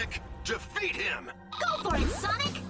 Sonic! Defeat him! Go for it, Sonic!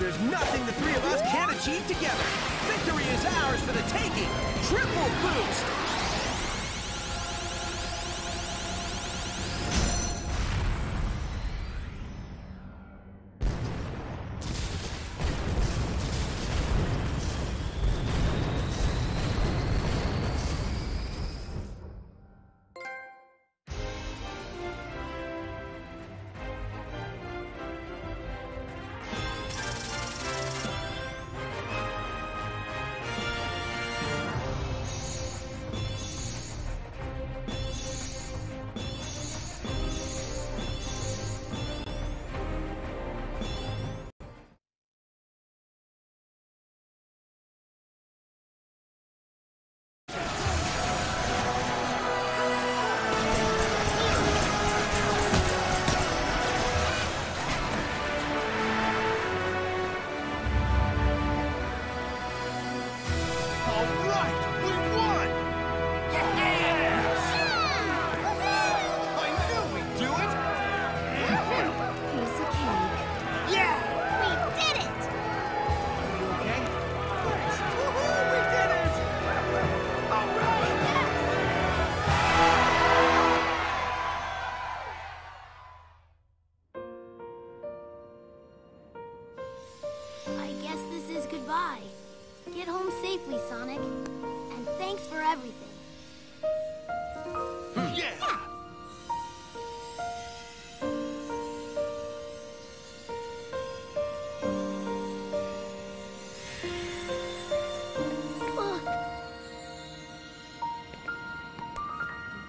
There's nothing the three of us can't achieve together. Victory is ours for the taking. Triple boost. Everything. Hmm. Yeah!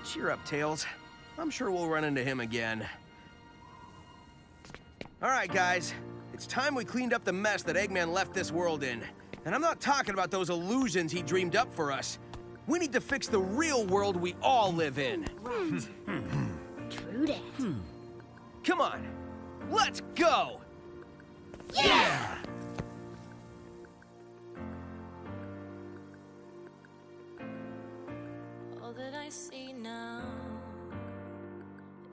Cheer up, Tails. I'm sure we'll run into him again. All right, guys. It's time we cleaned up the mess that Eggman left this world in. And I'm not talking about those illusions he dreamed up for us. We need to fix the real world we all live in. Right. True that. Come on, let's go! Yeah! All that I see now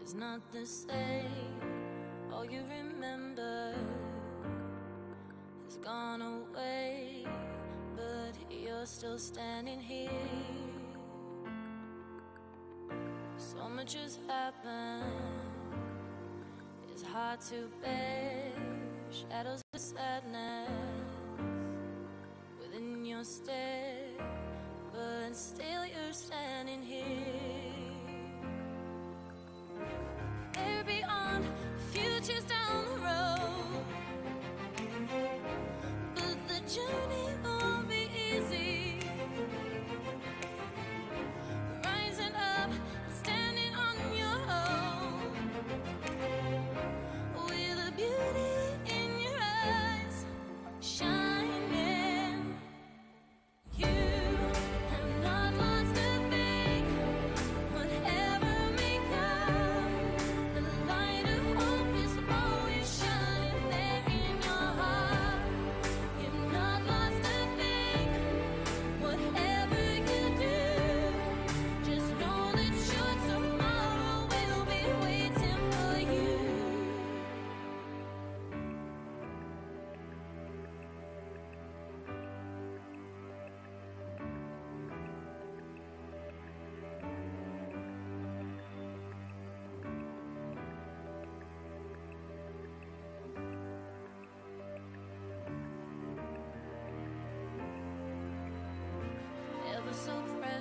is not the same. All you remember has gone away, but you're still standing here. So much has happened, it's hard to bear. Shadows of sadness within your stare, but still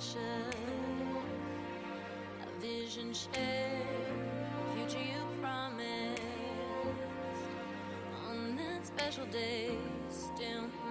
reflection, a vision shared, a future you promised on that special day. Still.